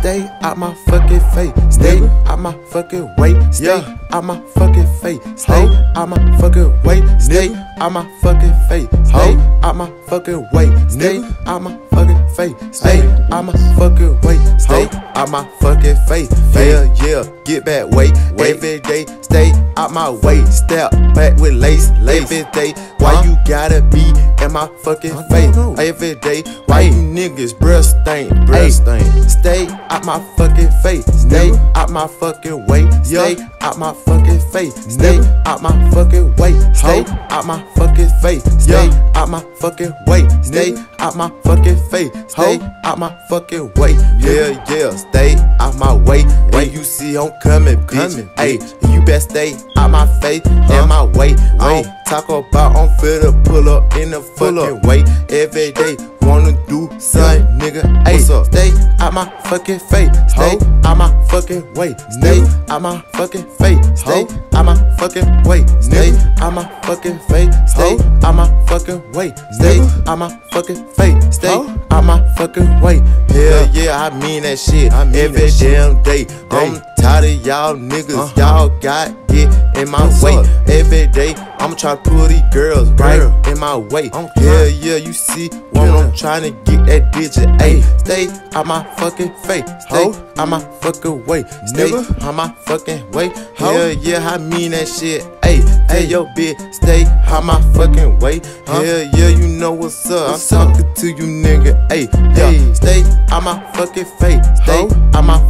Stay out my fucking face. Stay out my fucking way. Stay out my fucking face. Stay out my fucking way. Stay out my fucking face. Stay out my fucking way. Stay out my fucking face. Stay out my fucking way. Stay out my fucking face. Yeah, yeah, get back, wait, every day. Stay out my way. Step back with lace, every day. Why you gotta be in my fucking face every day? Why you niggas breath stink, breath stink? Stay out my fucking face. Stay out my fucking way. Stay out my fucking face. Stay out my fucking way. Stay out my fucking face. Stay out my fucking way. Stay out my fucking face. Stay out my fucking way. Yeah, yeah. Stay out my way. When you see I'm coming, bitch. Hey, you best stay out my face and my way. I don't talk about I'm to pull up in the fucking way every day. Wanna do something, nigga? Hey, stay out my fucking face. Stay out my fucking way. Stay out my fucking face. Stay out my fucking way. Stay out my fucking face. Stay out my fucking way. Stay out my fucking face. Stay out my fucking way. Hell yeah, I mean that shit. Every damn day. I'm tired of y'all niggas. Uh-huh. Y'all got get in my way every day. I'ma try to pull these girls right in my way. Hell yeah, you see when I'm trying to get that digit. Ayy, stay out my fucking face. Stay out my fucking way. Stay out my fucking way. Hell yeah, I mean that shit. Ayy, hey yo bitch, stay out my fucking way. Hell yeah, you know what's up. I'm talking to you nigga. Ayy, yeah, stay out my fucking face. Stay my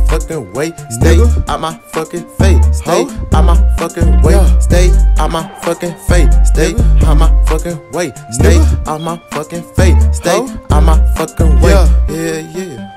fucking way. Stay out my fucking face. Stay out my fucking way. Stay out my fucking face. Stay out my fucking way. Stay out my fucking face. Stay out my fucking way. Yeah, yeah.